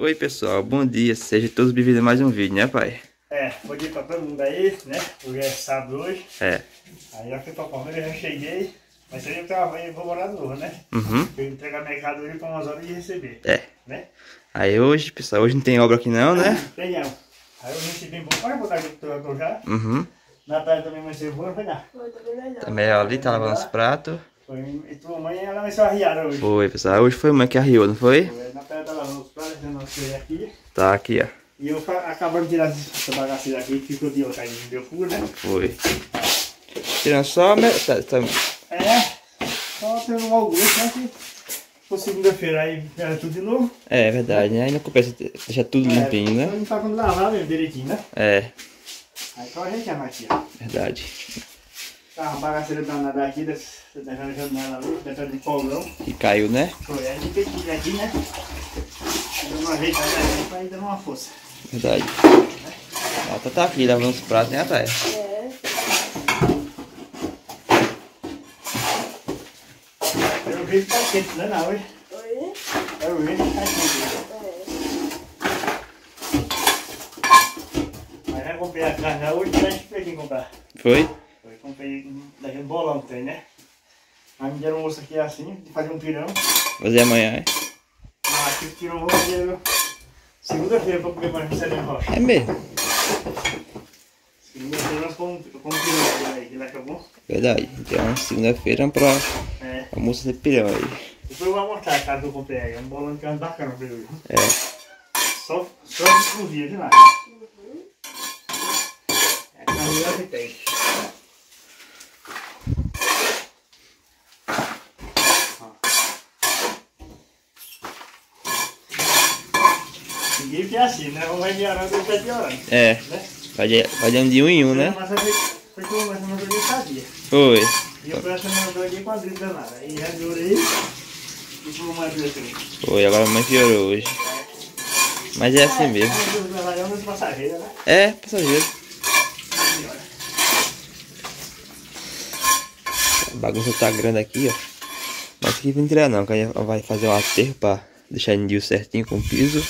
Oi pessoal, bom dia, sejam todos bem-vindos a mais um vídeo, né pai? É, bom dia pra todo mundo aí, né? Hoje é sábado hoje. É. Aí eu fui pra Palmeiras, já cheguei. Mas aí eu, tava, vou morar no né? Uhum. Eu entregar mercado hoje pra umas horas de receber. É. Né? Aí hoje, pessoal, hoje não tem obra aqui não, né? Tem não. Aí eu recebi um pouco, pode botar aqui pro teu já. Uhum. Natália também vai ser boa, foi lá. Também ali tá lavando os pratos. Foi, e tua mãe, ela vai ser arriada hoje. Foi, pessoal, hoje foi a mãe que arriou, não foi? Foi, Natália tá lavando os pratos, fazendo as coisas aqui. Tá aqui, ó. E eu acabando de tirar essa bagaceira aqui, que ficou de outra aí, deu furo, né? Foi. Tirando só, né? Tá, tá- É, só tendo um almoço, né? Que for segunda-feira aí era tudo de novo. É verdade, né? Aí não compensa deixar tudo limpinho, É, né? Não tá quando lavar mesmo direitinho, né? É, Aí então a gente aqui, ó. verdade. Tá uma bagaceira danada aqui, dessa janela ali, dessa de folgão. Que caiu, né? Foi, aí a gente tira aqui, né? Dando uma ajeitada aqui pra ir dando uma força. Verdade. A Tata tá aqui lavando os pratos, né, Thay? Eu vejo que tá quente, né? Não, hoje. Oi? Eu vejo que tá quente. Mas já comprei a carne hoje, mas a gente quem comprar. Foi? Eu comprei daquele bolão que tem, né? Mas me deram um osso aqui assim, de fazer um pirão. Fazer amanhã, é? Mas aqui o fazer segunda-feira pra comer mais um rocha. É mesmo. Segunda-feira nós pirão aí, ele acha bom? Verdade. Então, segunda-feira pra É. almoço de pirão aí. Depois eu vou mostrar a casa que eu comprei aí. É um bolão que é bacana pra eu. É. Só, só exclusivo, viu lá? É a melhor que tem. Ninguém é assim, né? Um vai melhorando e outro vai piorando. É. Né? Vai de, vai de um um em um, né? Mas foi foi que eu mandou de sabia. Foi. E fui essa mandou aqui com a gripe danada. Aí já melhorei e fui uma vez aqui. Foi, agora a mamãe piorou hoje. Mas é assim mesmo. É um passageiro, né? É. A bagunça tá grande aqui, ó. Mas aqui não tirar não, que aí vai fazer um aterro pra deixar dia certinho com o piso.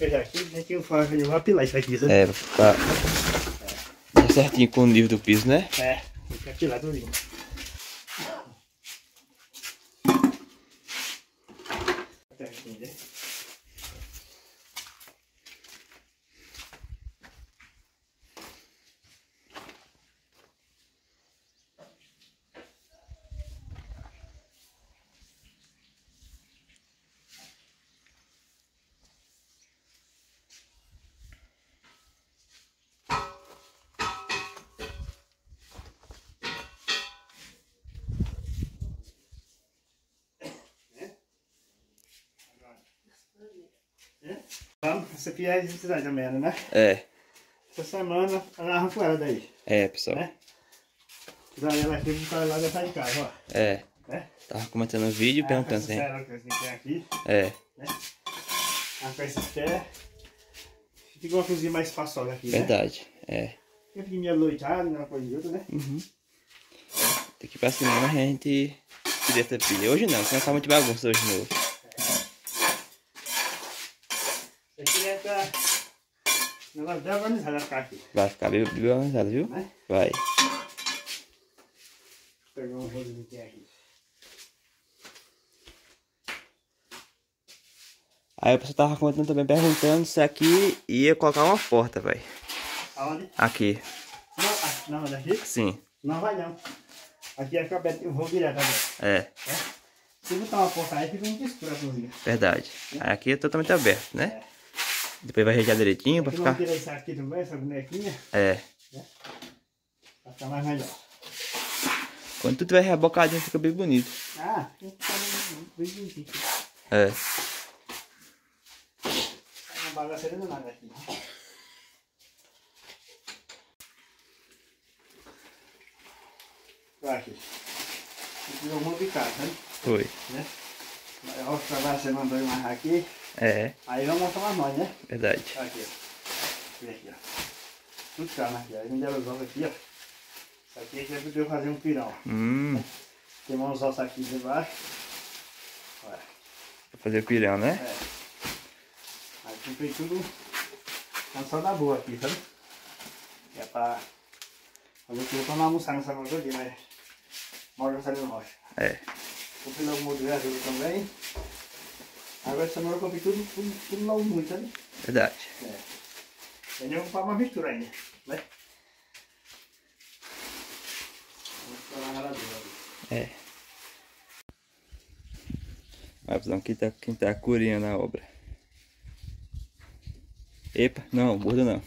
Aqui eu né? Eu faço, eu vou apilar isso aqui, sabe? É, pra ficar deixar certinho com o nível do piso, né? É, tem que apilar tudinho. Até aqui, né? Essa aqui é a necessidade da merda, né? É, Essa semana ela arrancou ela daí, é, pessoal. né? Daí ela aqui pra lá dentro de casa, ó. É. Né? Tava comentando no vídeo, perguntando essa assim. cera que a gente aqui, É, arrancou esses pés. Fica uma cozinha mais espaçosa aqui, né? verdade. É. Eu fiquei meio loitado, uma coisa e outra, né? Uhum. Daqui pra semana a gente queria ter pilha. Hoje não, senão tá muito bagunça hoje novo. Isso aqui é pra... Vai Vai ficar bem, bem organizado, viu? né? Vai. Vou pegar um rolo que tem aqui. Aí o pessoal tava comentando também, perguntando se aqui ia colocar uma porta, velho. Aonde? Aqui. Não, ah, não, daqui? Sim. Não vai não. Aqui é aberto, eu vou direto agora. É, Se botar uma porta aí, fica muito escura a cozinha. verdade. Aí aqui é totalmente aberto, né? Depois vai rejar direitinho pra Aqui vamos ficar. tirar isso aqui também, essa bonequinha, É. pra ficar mais melhor. Quando tu tiver rebocadinho fica bem bonito. Ah, ficar bem bonitinho. É. Não bagaceira não nada aqui. Vai aqui. Vou de casa, né? Foi. né? Olha os trabalhos que você mandou amarrar aqui. É, Aí vamos montar uma nós, né? verdade. Aqui, ó. Aqui, aqui, ó. Tudo aqui, ó. Aí me deram os ovos aqui, ó. Isso aqui é que eu fazer um pirão. Hum, Tem uns ossos aqui debaixo. Olha. Pra fazer o pirão, né? É. Aí comprei tudo só da boa aqui, sabe? É pra fazer tudo pra não almoçar nessa noite aqui, mas mora no Rocha. É. Comprei logo muito de ajuda também. Agora essa semana eu comprei tudo, tudo, tudo logo muito, sabe? Verdade. É. Ainda vou comprar uma mistura ainda, né? É. Vai visão quem tá, quem tá curinha na obra. Epa, não, borda não.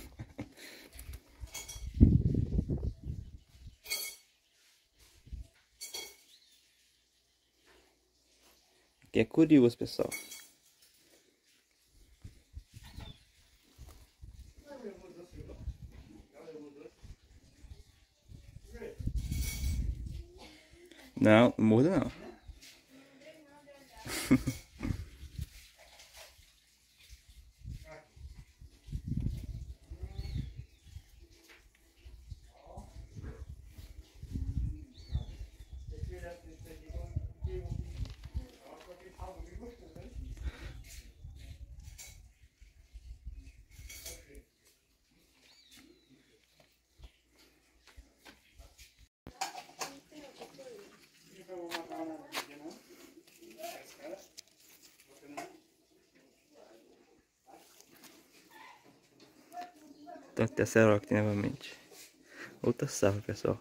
Aqui é curioso, pessoal. Não, não morda não. Tanto tem novamente. Outra safra, pessoal.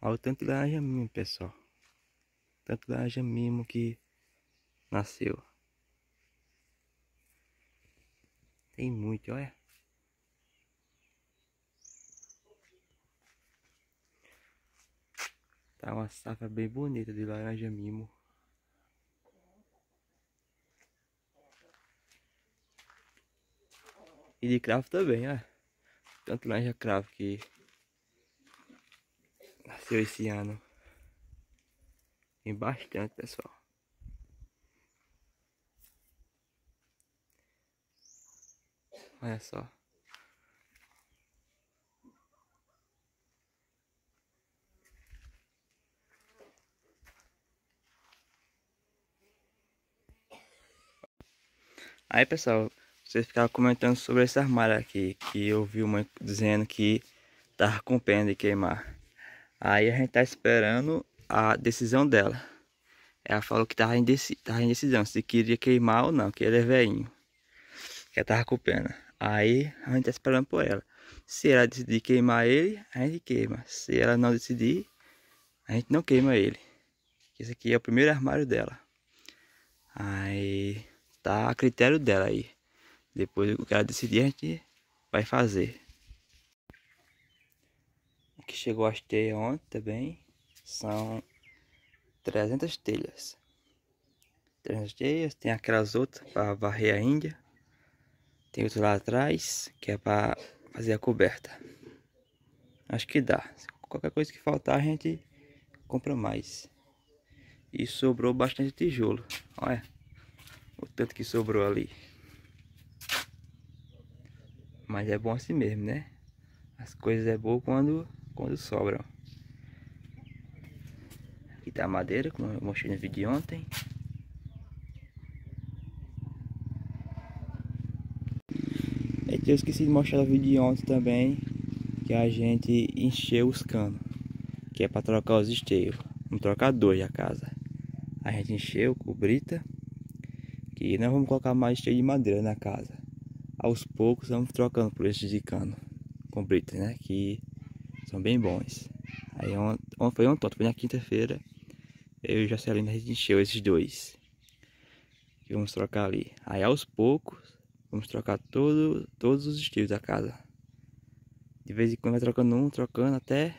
Olha o tanto de laranja mimo, pessoal. Tanto de laranja mimo que nasceu. Tem muito, olha. Tá uma safra bem bonita de laranja mimo. E de cravo também, olha. Tanto laranja cravo que nasceu esse ano. Tem bastante, pessoal. Olha só. Aí pessoal, vocês ficaram comentando sobre esse armário aqui, que eu vi uma dizendo que tava com pena de queimar. Aí a gente tá esperando a decisão dela. Ela falou que tava, indeci tava em decisão, se queria queimar ou não, que ele é velhinho. Que ela tava com pena. Aí a gente tá esperando por ela. Se ela decidir queimar ele, a gente queima. Se ela não decidir, a gente não queima ele. Esse aqui é o primeiro armário dela. Aí tá a critério dela aí. Depois o que ela decidir, a gente vai fazer que chegou as teias ontem também. São 300 telhas. 300 telhas. Tem aquelas outras para varrer a Índia. Tem outro lá atrás que é para fazer a coberta. Acho que dá. Qualquer coisa que faltar a gente compra mais. E sobrou bastante tijolo. Olha o tanto que sobrou ali. Mas é bom assim mesmo, né? As coisas é boa quando quando sobram. Aqui tá a madeira, como eu mostrei no vídeo de ontem. É eu esqueci de mostrar no vídeo de ontem também, que a gente encheu os canos, que é para trocar os esteios. Vamos trocar dois a casa. A gente encheu com brita, que não vamos colocar mais esteio de madeira na casa. Aos poucos vamos trocando por esses de cano com brita, né? Que são bem bons. Aí ontem, foi ontem, foi na quinta-feira. Eu e o Jocelyn a gente encheu esses dois. E vamos trocar ali. Aí aos poucos, vamos trocar todo, todos os estilos da casa. De vez em quando vai trocando um, trocando até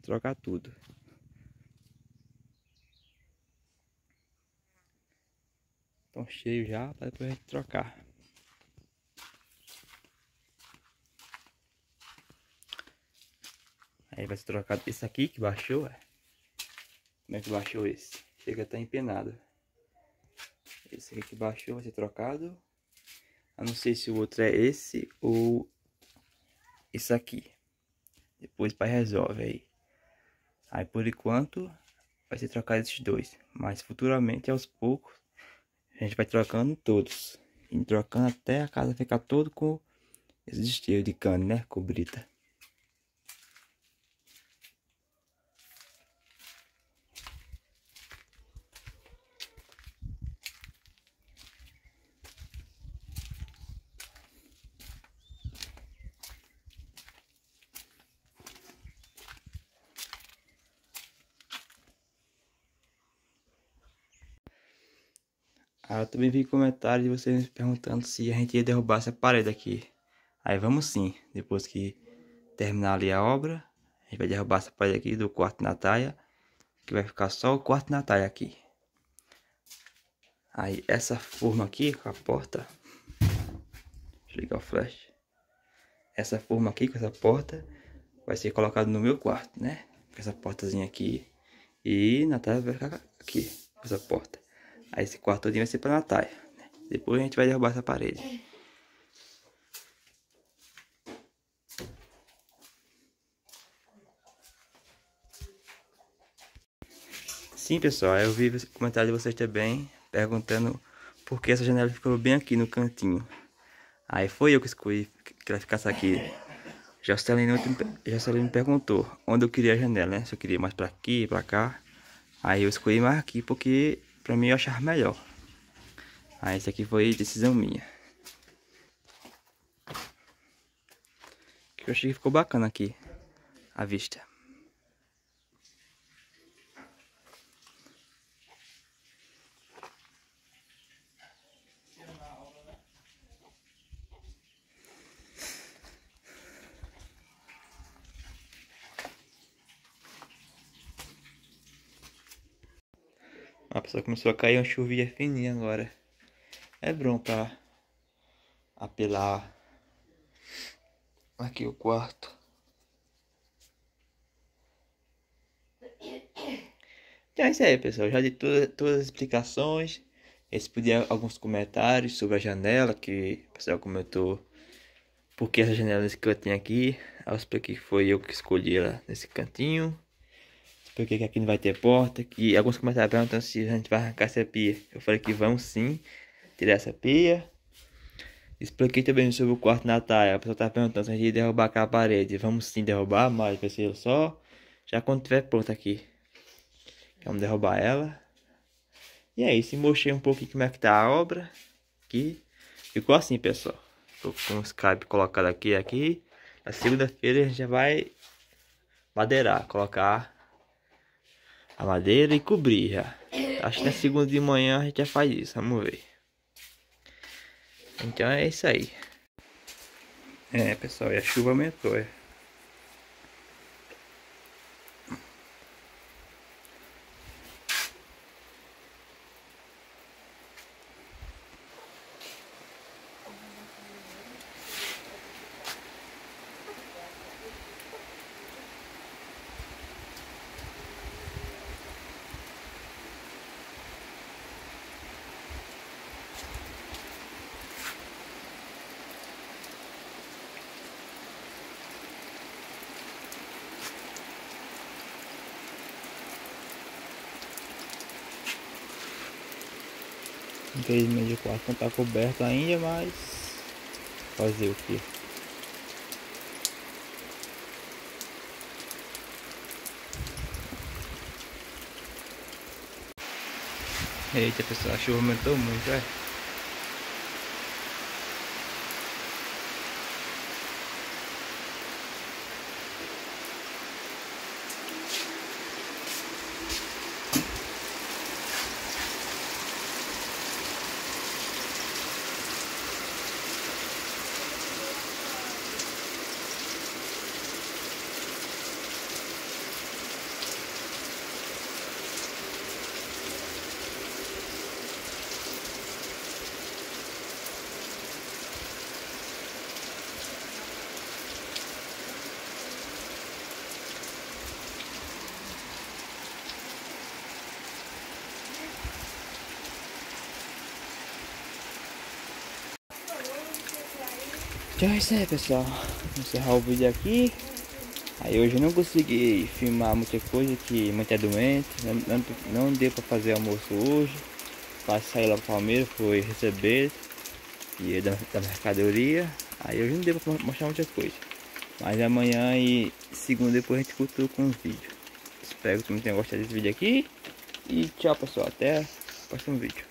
trocar tudo. Estão cheios já para depois a gente trocar. Aí vai ser trocado esse aqui que baixou, é. Como é que baixou esse? Chega até empenado. Esse aqui que baixou vai ser trocado. Eu não sei se o outro é esse ou esse aqui. Depois pai resolve aí. Aí por enquanto vai ser trocado esses dois. Mas futuramente aos poucos a gente vai trocando todos. E trocando até a casa ficar todo com esse esteio de cano, né? Cobrita. Ah, eu também vi comentários de vocês perguntando se a gente ia derrubar essa parede aqui. Aí vamos sim, depois que terminar ali a obra, a gente vai derrubar essa parede aqui do quarto Natália, que vai ficar só o quarto Natália aqui. Aí essa forma aqui com a porta, deixa eu ligar o flash. Essa forma aqui com essa porta vai ser colocada no meu quarto, né? Com essa portazinha aqui. E Natália vai ficar aqui, essa porta. Aí esse quarto todinho vai ser pra Natália. Né? Depois a gente vai derrubar essa parede. Sim, pessoal, eu vi o comentário de vocês também, perguntando por que essa janela ficou bem aqui no cantinho. Aí foi eu que escolhi que ela ficasse aqui. Jocelyn, Jocelyn me perguntou onde eu queria a janela, né? Se eu queria mais pra aqui, pra cá. Aí eu escolhi mais aqui porque Pra mim eu achava melhor. Ah, esse aqui foi decisão minha. Que eu achei que ficou bacana aqui. A vista. A pessoa começou a cair uma chuvinha fininha agora. É bom pra apelar aqui o quarto. Então é isso aí, pessoal. Já dei toda, todas as explicações. Respondi alguns comentários sobre a janela que o pessoal comentou por que essa janela nesse cantinho aqui. Eu expliquei que foi eu que escolhi ela nesse cantinho porque que aqui não vai ter porta, que alguns comentários perguntando se a gente vai arrancar essa pia. Eu falei que vamos sim tirar essa pia. Expliquei também sobre o quarto Natália. A pessoa tá perguntando se a gente ia derrubar aquela parede. Vamos sim derrubar, mas ser só já quando tiver pronto aqui. Vamos derrubar ela. E é isso. Mostrei um pouquinho como é que tá a obra. Aqui. Ficou assim, pessoal. Tô com o Skype colocado aqui aqui. Na segunda-feira a gente já vai madeirar, colocar a madeira e cobrir já. Acho que na segunda de manhã a gente já faz isso, vamos ver. Então é isso aí. É pessoal, e a chuva aumentou, é. Infelizmente o quarto não está coberto ainda, mas fazer o que? Eita pessoal, a chuva aumentou muito, é? Então é isso aí pessoal. Vou encerrar o vídeo aqui. Aí hoje eu não consegui filmar muita coisa que muita doente. Não, não, não deu para fazer almoço hoje. Passei lá para Palmeiras, foi receber e da, da mercadoria. Aí hoje não deu para mostrar muita coisa. Mas amanhã e segunda depois a gente continua com os vídeos. Espero que vocês tenham gostado desse vídeo aqui. E tchau pessoal, até o próximo vídeo.